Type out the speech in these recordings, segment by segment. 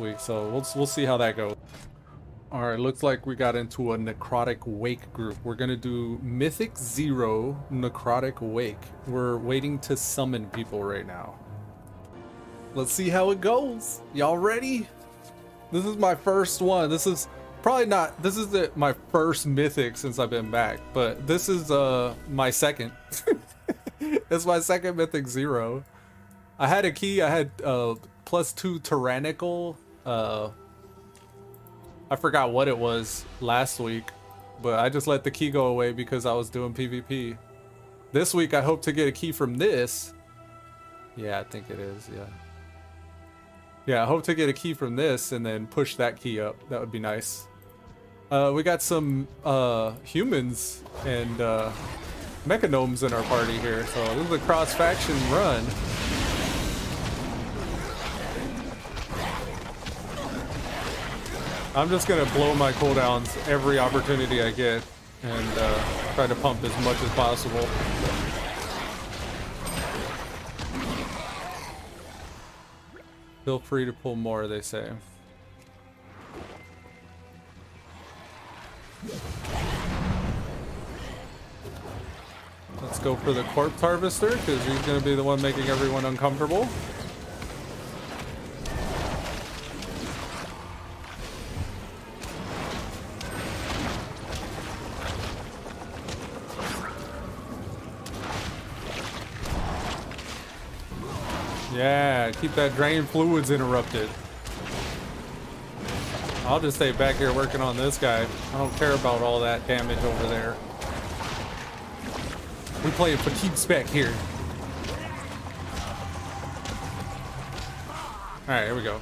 week, so we'll we'll see how that goes. All right, looks like we got into a necrotic wake group. We're gonna do Mythic Zero necrotic wake. We're waiting to summon people right now. Let's see how it goes. Y'all ready? This is my first one. This is probably not. This is the, my first mythic since I've been back, but this is uh my second. it's my second mythic zero. I had a key. I had uh plus two tyrannical. Uh, I forgot what it was last week, but I just let the key go away because I was doing PvP. This week I hope to get a key from this. Yeah, I think it is. Yeah. Yeah, I hope to get a key from this and then push that key up. That would be nice. Uh, we got some uh, humans and uh, mechagnomes in our party here, so this is a cross-faction run. I'm just gonna blow my cooldowns every opportunity I get and uh, try to pump as much as possible. Feel free to pull more, they say. Let's go for the corpse harvester because he's going to be the one making everyone uncomfortable. Keep that drain fluids interrupted. I'll just stay back here working on this guy. I don't care about all that damage over there. We play a fatigue spec here. Alright, here we go.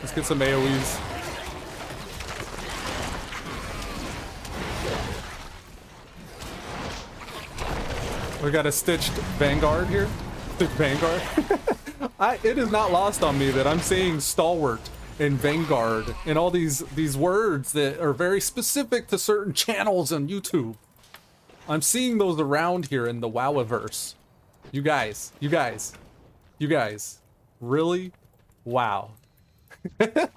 Let's get some AoEs. We got a stitched Vanguard here. Stitched Vanguard. I, it is not lost on me that I'm saying stalwart and vanguard and all these these words that are very specific to certain channels on YouTube. I'm seeing those around here in the Wowiverse. You guys, you guys, you guys, really? Wow. it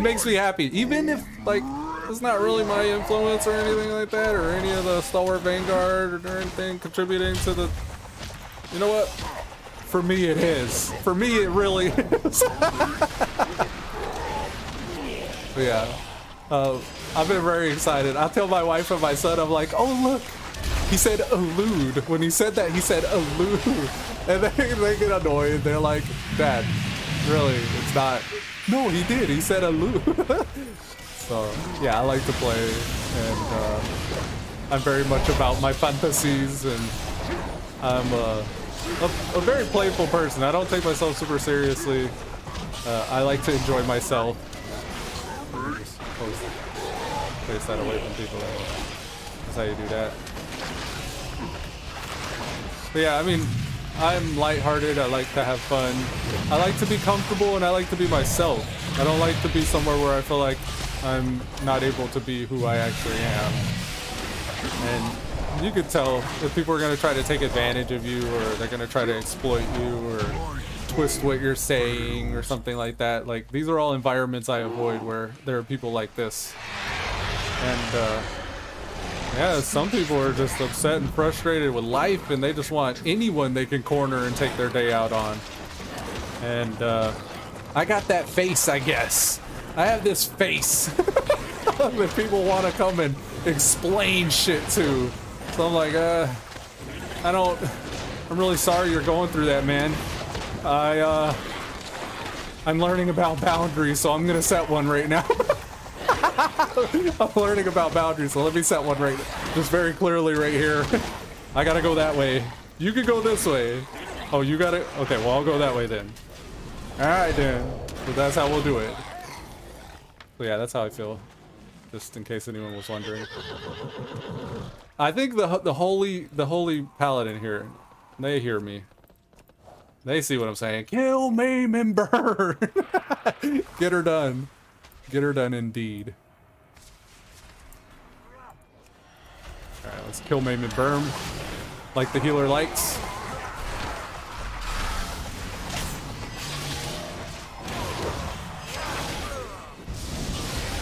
makes me happy, even if like it's not really my influence or anything like that, or any of the Stalwart Vanguard or anything contributing to the. You know what? For me, it is. For me, it really is. yeah. Uh, I've been very excited. I tell my wife and my son, I'm like, oh, look. He said elude. When he said that, he said elude. And they, they get annoyed. They're like, Dad, really, it's not. No, he did. He said elude. so, yeah, I like to play. And uh, I'm very much about my fantasies. And I'm... Uh, a, a, very playful person. I don't take myself super seriously. Uh, I like to enjoy myself. Just place that away from people. That's how you do that. But yeah, I mean, I'm lighthearted. I like to have fun. I like to be comfortable and I like to be myself. I don't like to be somewhere where I feel like I'm not able to be who I actually am. And you could tell if people are going to try to take advantage of you or they're going to try to exploit you or twist what you're saying or something like that. Like, these are all environments I avoid where there are people like this. And, uh, yeah, some people are just upset and frustrated with life and they just want anyone they can corner and take their day out on. And, uh, I got that face, I guess. I have this face that people want to come and explain shit to. So I'm like, uh, I don't, I'm really sorry you're going through that, man. I, uh, I'm learning about boundaries, so I'm gonna set one right now. I'm learning about boundaries, so let me set one right, just very clearly right here. I gotta go that way. You could go this way. Oh, you got it? Okay, well, I'll go that way then. Alright then. So that's how we'll do it. So yeah, that's how I feel. Just in case anyone was wondering. I think the the holy the holy paladin here, they hear me. They see what I'm saying. Kill, and burn. Get her done. Get her done indeed. All right, let's kill, maim, and burn, like the healer likes.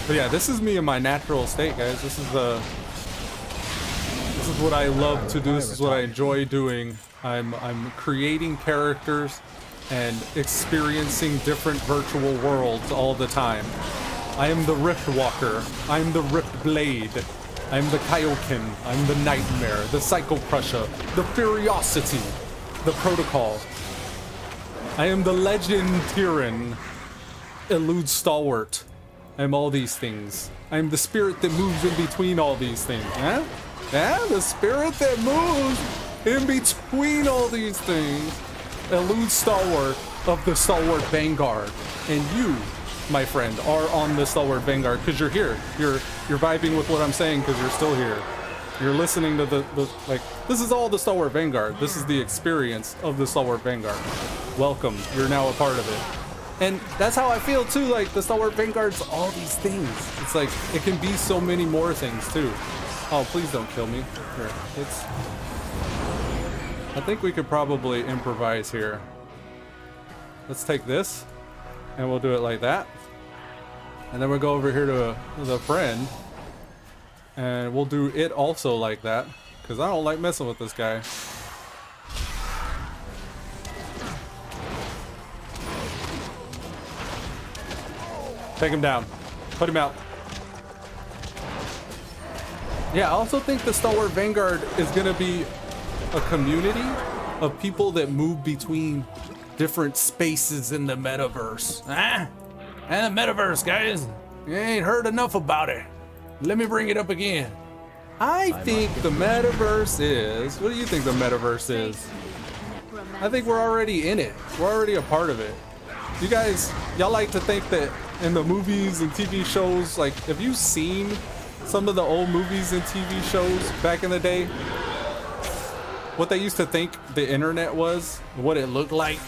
But yeah, this is me in my natural state, guys. This is the is what I love to do. This is what I enjoy doing. I'm I'm creating characters and experiencing different virtual worlds all the time. I am the Rift Walker. I'm the Rift Blade. I'm the Kaioken. I'm the Nightmare. The Psycho Crusher. The Furiosity. The Protocol. I am the Legend Tyrann. Elude Stalwart. I'm all these things. I'm the spirit that moves in between all these things. Huh? Yeah, the spirit that moves in between all these things. Elude Stalwart of the Stalwart Vanguard. And you, my friend, are on the Stalwart Vanguard because you're here. You're you're vibing with what I'm saying because you're still here. You're listening to the, the, like, this is all the Stalwart Vanguard. This is the experience of the Stalwart Vanguard. Welcome. You're now a part of it. And that's how I feel too, like the Stalwart Vanguard's all these things. It's like, it can be so many more things too. Oh, please don't kill me. Here, it's... I think we could probably improvise here. Let's take this, and we'll do it like that. And then we'll go over here to the friend, and we'll do it also like that, because I don't like messing with this guy. Take him down. Put him out. Yeah, I also think the Stalwart Vanguard is going to be a community of people that move between different spaces in the metaverse. Ah, and the metaverse, guys. You ain't heard enough about it. Let me bring it up again. I think the metaverse is. What do you think the metaverse is? I think we're already in it. We're already a part of it. You guys, y'all like to think that in the movies and TV shows, like, have you seen some of the old movies and TV shows back in the day? What they used to think the internet was, what it looked like.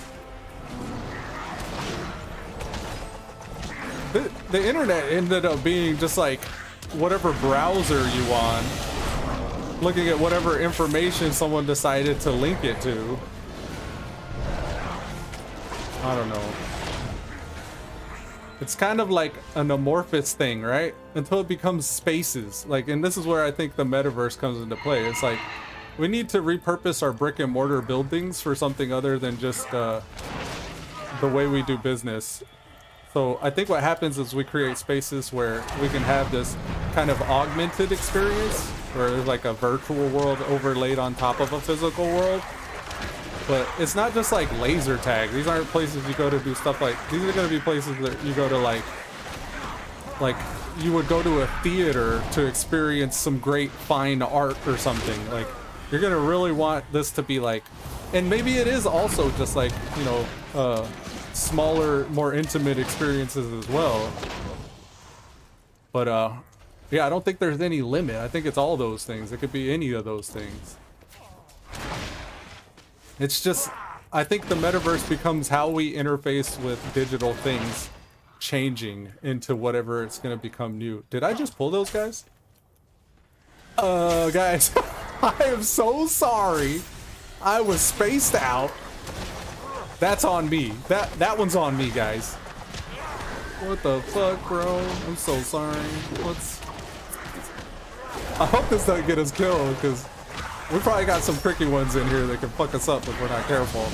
The, the internet ended up being just like whatever browser you on, looking at whatever information someone decided to link it to. I don't know. It's kind of like an amorphous thing, right? Until it becomes spaces. Like, and this is where I think the metaverse comes into play. It's like, we need to repurpose our brick and mortar buildings for something other than just uh, the way we do business. So I think what happens is we create spaces where we can have this kind of augmented experience, where there's like a virtual world overlaid on top of a physical world. But it's not just like laser tag. These aren't places you go to do stuff like, these are gonna be places that you go to like, like you would go to a theater to experience some great fine art or something. Like you're gonna really want this to be like, and maybe it is also just like, you know, uh, smaller, more intimate experiences as well. But uh, yeah, I don't think there's any limit. I think it's all those things. It could be any of those things. It's just, I think the metaverse becomes how we interface with digital things changing into whatever it's going to become new. Did I just pull those guys? Uh, guys, I am so sorry. I was spaced out. That's on me. That that one's on me, guys. What the fuck, bro? I'm so sorry. What's... I hope this doesn't get us killed, because we probably got some tricky ones in here that can fuck us up if we're not careful.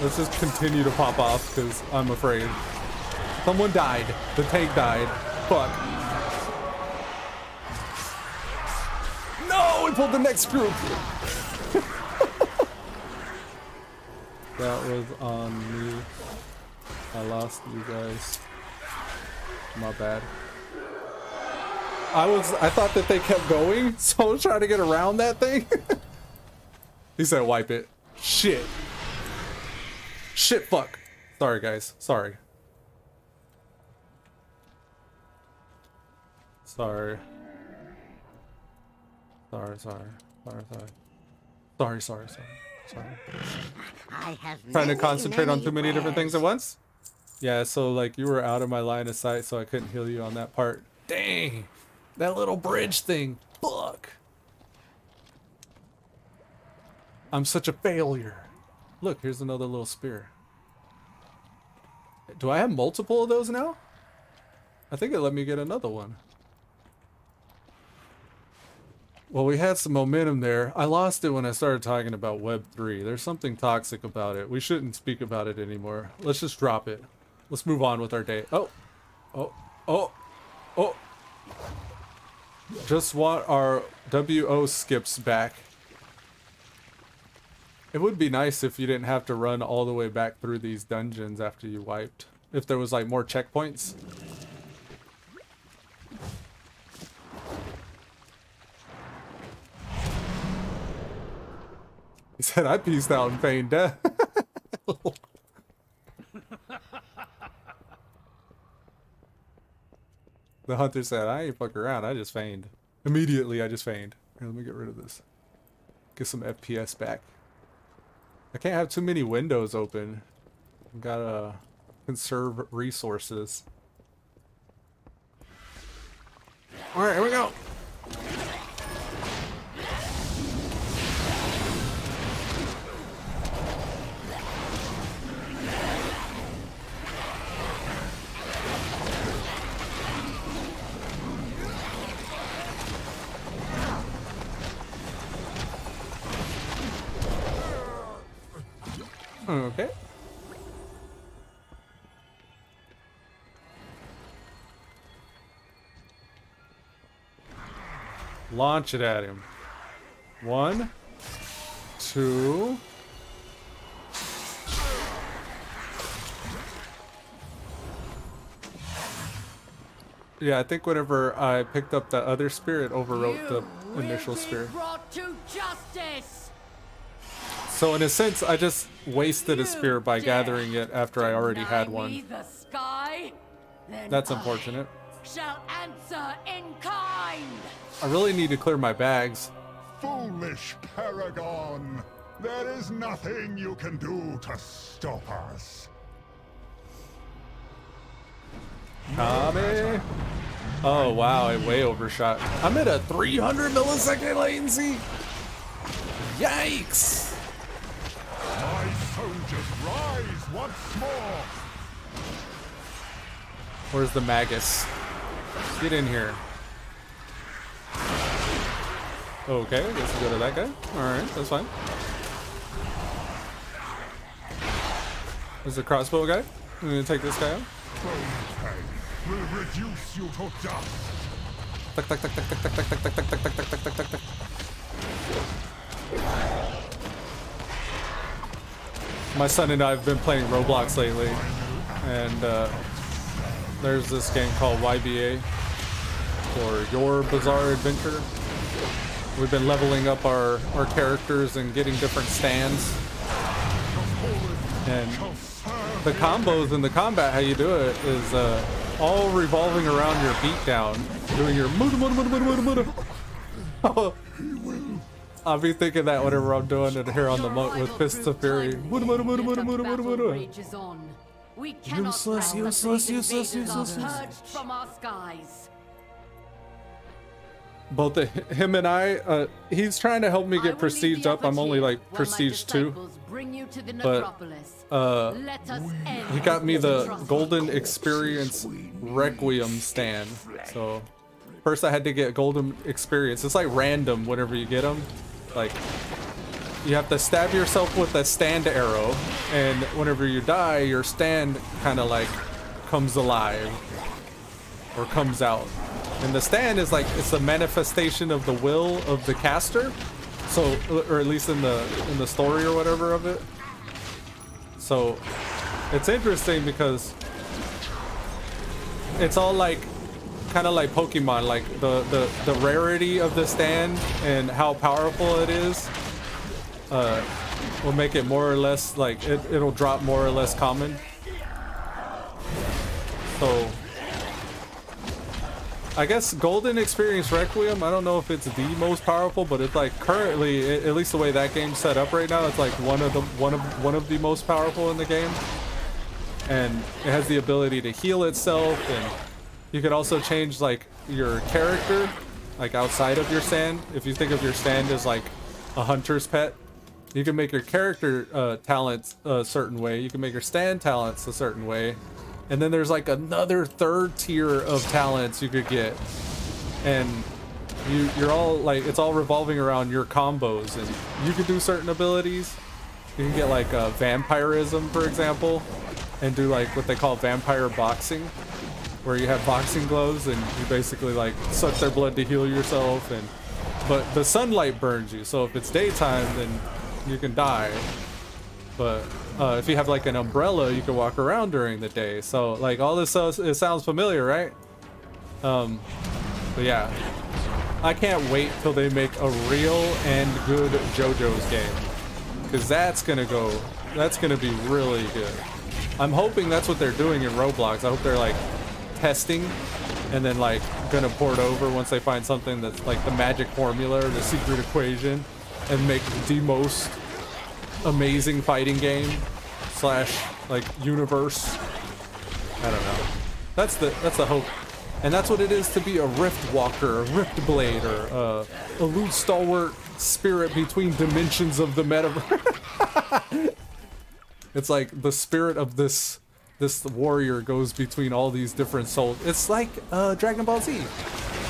Let's just continue to pop off because I'm afraid. Someone died. The tank died. Fuck. No, we pulled the next group. that was on me. I lost you guys. My bad. I was I thought that they kept going, so I was trying to get around that thing. he said wipe it. Shit. Shit fuck. Sorry guys. Sorry. Sorry. Sorry, sorry. Sorry, sorry. Sorry, sorry, sorry. Sorry. I have Trying to many, concentrate on too many different things at once? Yeah, so like you were out of my line of sight, so I couldn't heal you on that part. Dang! That little bridge thing. Fuck. I'm such a failure. Look, here's another little spear. Do I have multiple of those now? I think it let me get another one. Well, we had some momentum there. I lost it when I started talking about Web3. There's something toxic about it. We shouldn't speak about it anymore. Let's just drop it. Let's move on with our day. Oh, oh, oh, oh. Just want our WO skips back. It would be nice if you didn't have to run all the way back through these dungeons after you wiped. If there was like more checkpoints. He said I peaced out and feigned death. The hunter said, I ain't fuck around, I just feigned. Immediately, I just feigned. Here, let me get rid of this. Get some FPS back. I can't have too many windows open. Gotta conserve resources. Alright, here we go. Okay. Launch it at him. One, two. Yeah, I think whenever I picked up that other spirit, overwrote the initial spirit. So in a sense, I just wasted a spear by gathering it after I already had one. That's unfortunate. Shall answer in kind. I really need to clear my bags. Foolish Paragon! There is nothing you can do to stop us. Kame? Oh wow, I way overshot. I'm at a 300 millisecond latency. Yikes! Once more. Where's the Magus? Get in here. Okay, I guess we go to that guy. Alright, that's fine. There's a crossbow guy. I'm gonna take this guy out. will reduce you to dust. My son and I have been playing Roblox lately, and uh, there's this game called YBA, or Your Bizarre Adventure. We've been leveling up our, our characters and getting different stands. And the combos and the combat, how you do it, is uh, all revolving around your beatdown, doing your muda. I'll be thinking that whenever I'm doing it here on the moat with Fists of Fury. Useless, useless, useless, useless, From our skies. Both the, him and I, uh, he's trying to help me get prestige up. I'm only like prestige two, but uh, he got me the golden experience requiem stand. So first I had to get golden experience. It's like random whenever you get them. Like, you have to stab yourself with a stand arrow, and whenever you die, your stand kind of like comes alive or comes out. And the stand is like, it's a manifestation of the will of the caster. So, or at least in the, in the story or whatever of it. So, it's interesting because it's all like kind of like Pokemon, like the, the, the rarity of the stand and how powerful it is uh, will make it more or less, like, it, it'll drop more or less common. So, I guess Golden Experience Requiem, I don't know if it's the most powerful, but it's like currently, at least the way that game's set up right now, it's like one of the one of one of the most powerful in the game. And it has the ability to heal itself and you could also change like your character, like outside of your stand. If you think of your stand as like a hunter's pet, you can make your character uh, talents a certain way. You can make your stand talents a certain way. And then there's like another third tier of talents you could get. And you, you're all like, it's all revolving around your combos. And you can do certain abilities. You can get like uh, vampirism, for example, and do like what they call vampire boxing, where you have boxing gloves and you basically like suck their blood to heal yourself. And but the sunlight burns you, so if it's daytime, then you can die. But uh, if you have like an umbrella, you can walk around during the day. So like all this uh, it sounds familiar, right? Um, but yeah, I can't wait till they make a real and good JoJo's game, because that's gonna go, that's gonna be really good. I'm hoping that's what they're doing in Roblox. I hope they're like testing and then like gonna port over once they find something that's like the magic formula or the secret equation and make the most amazing fighting game slash like universe. I don't know. That's the that's the hope. And that's what it is to be a Rift Walker, a Rift Blade, or uh, Elude Stalwart spirit between dimensions of the metaverse. it's like the spirit of this this warrior goes between all these different souls. It's like uh, Dragon Ball Z.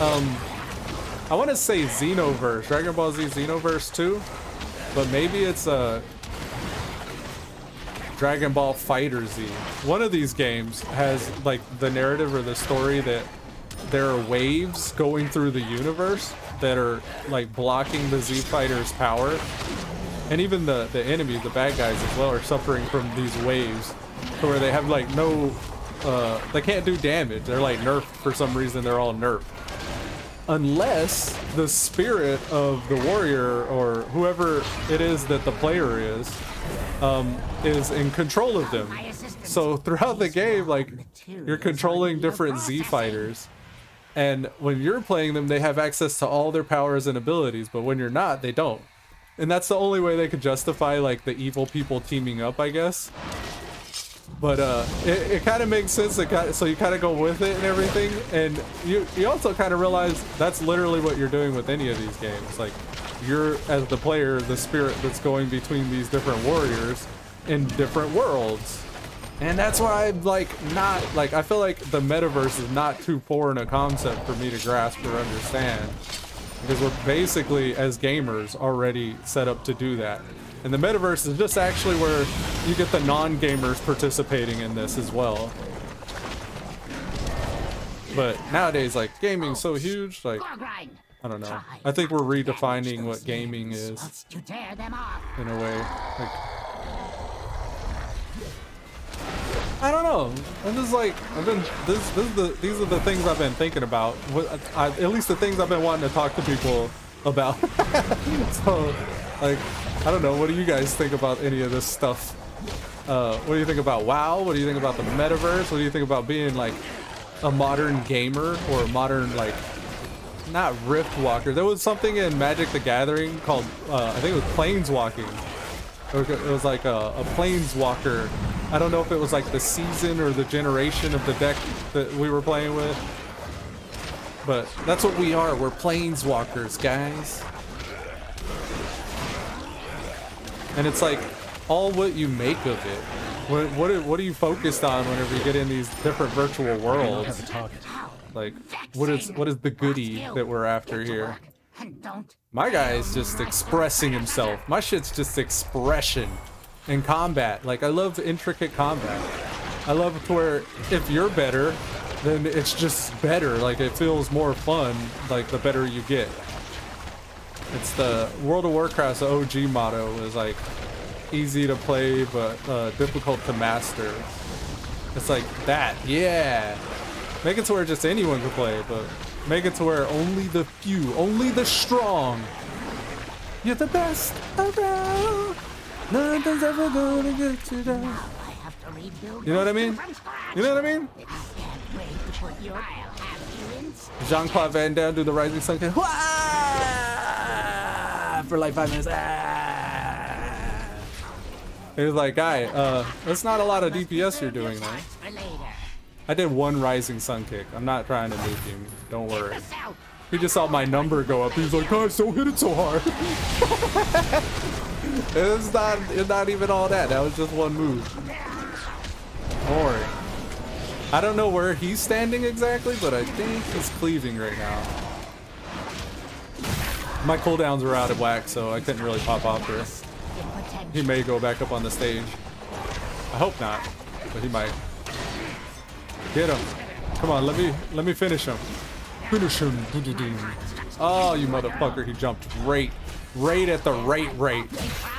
Um, I want to say Xenoverse, Dragon Ball Z Xenoverse 2, but maybe it's a uh, Dragon Ball Fighter Z. One of these games has like the narrative or the story that there are waves going through the universe that are like blocking the Z Fighter's power. And even the, the enemies, the bad guys as well, are suffering from these waves to where they have like no, uh, they can't do damage. They're like nerfed for some reason. They're all nerfed. Unless the spirit of the warrior or whoever it is that the player is, um, is in control of them. So throughout the game, like you're controlling different Z fighters. And when you're playing them, they have access to all their powers and abilities, but when you're not, they don't. And that's the only way they could justify like the evil people teaming up, I guess. But uh, it, it kind of makes sense. Kinda, so you kind of go with it and everything, and you you also kind of realize that's literally what you're doing with any of these games. Like you're as the player, the spirit that's going between these different warriors in different worlds. And that's why I'm like not like I feel like the metaverse is not too foreign a concept for me to grasp or understand. Because we're basically as gamers already set up to do that. And the metaverse is just actually where you get the non-gamers participating in this as well. But nowadays, like, gaming's so huge, like, I don't know. I think we're redefining what gaming is in a way. Like, I don't know. I'm just like I've been. This, this is the, these are the things I've been thinking about. I, at least the things I've been wanting to talk to people about. so, like, I don't know. What do you guys think about any of this stuff? Uh, what do you think about WoW? What do you think about the metaverse? What do you think about being like a modern gamer or a modern like not Rift Walker? There was something in Magic the Gathering called uh, I think it was Planeswalking. It was like a, a Planeswalker. I don't know if it was like the season or the generation of the deck that we were playing with. But that's what we are. We're Planeswalkers, guys. And it's like all what you make of it. What what what are you focused on whenever you get in these different virtual worlds? Like what is what is the goodie that we're after here? My guy is just expressing himself. My shit's just expression in combat. Like I love intricate combat. I love to where if you're better, then it's just better. Like it feels more fun. Like the better you get. It's the World of Warcraft's OG motto is like easy to play but uh, difficult to master. It's like that, yeah. Make it to where just anyone can play, but make it to where only the few, only the strong. You're the best around. Nothing's ever gonna get you down. You know what I mean? You know what I mean? Jean-Claude Van Damme do the Rising Sun. For like five minutes. Ah. He was like, guy, uh, that's not a lot of DPS you're doing there. I did one Rising Sun kick. I'm not trying to nuke him. Don't worry. He just saw my number go up. He's like, guys, don't hit it so hard. it's not, it's not even all that. That was just one move. Worry. I don't know where he's standing exactly, but I think he's cleaving right now. My cooldowns were out of whack, so I couldn't really pop off there. He may go back up on the stage. I hope not, but he might. Get him. Come on, let me let me finish him. Finish him. Oh, you motherfucker. He jumped right, right at the right rate.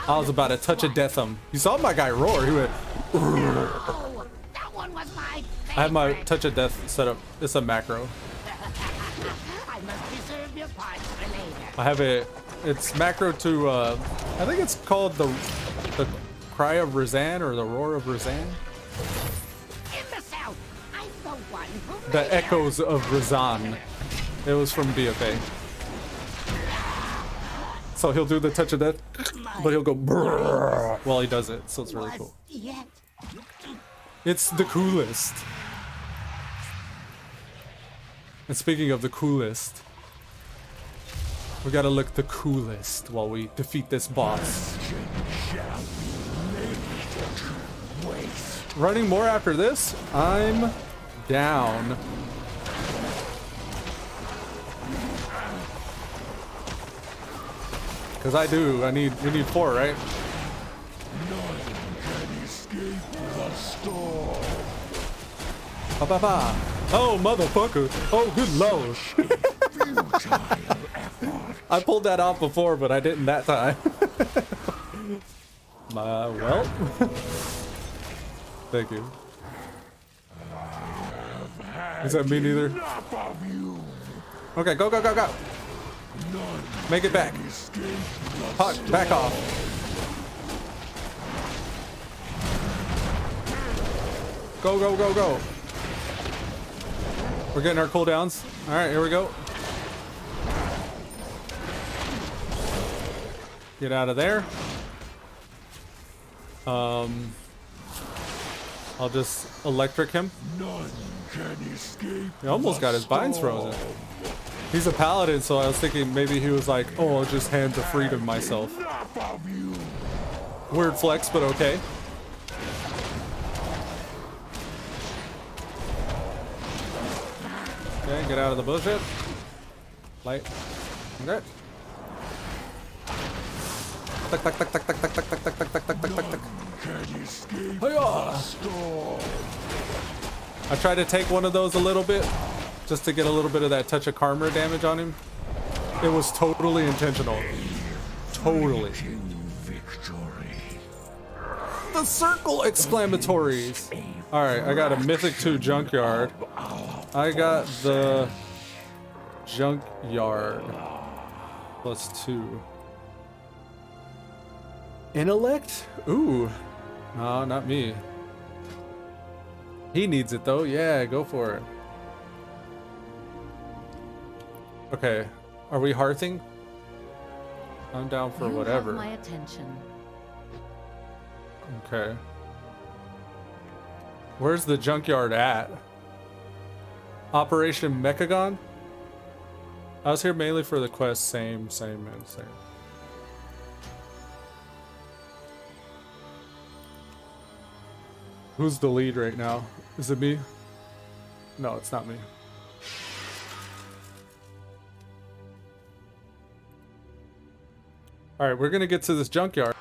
I was about to touch a death him. You saw my guy roar. He went. That one was my I have my touch of death set up. It's a macro. I have it. It's macro to. Uh, I think it's called the the cry of Rezan or the roar of Rezan. The The echoes of Rezan. It was from BFA. So he'll do the touch of death, but he'll go brrrr while he does it. So it's really cool. It's the coolest. And speaking of the coolest, we gotta look the coolest while we defeat this boss. Running more after this? I'm down. Cause I do. I need. We need four, right? Ba ba ba. Oh, motherfucker. Oh, good lord. I pulled that off before, but I didn't that time. My, uh, well. Thank you. Does that mean either? Okay, go, go, go, go. Make it back. Puck, back off. Go, go, go, go. We're getting our cooldowns. All right, here we go. Get out of there. Um, I'll just electric him. None can escape. He almost got his binds frozen. He's a paladin, so I was thinking maybe he was like, oh, I'll just hand the freedom myself. Enough of you. Weird flex, but okay. Okay, get out of the bullshit. Light. Okay. Tuck, tuck, tuck, tuck, tuck, tuck, tuck, tuck, tuck, tuck, tuck. Can escape Hiya! storm. I tried to take one of those a little bit, just to get a little bit of that touch of karma damage on him. It was totally intentional. Totally. The circle exclamatories. All right, I got a mythic two junkyard. I got the junkyard plus two. Intellect? Ooh, no, not me. He needs it though. Yeah, go for it. Okay, are we hearthing? I'm down for You whatever. My attention. Okay. Where's the junkyard at? Operation Mechagon? I was here mainly for the quest. Same, same, man, same. Who's the lead right now? Is it me? No, it's not me. Alright, we're gonna get to this junkyard.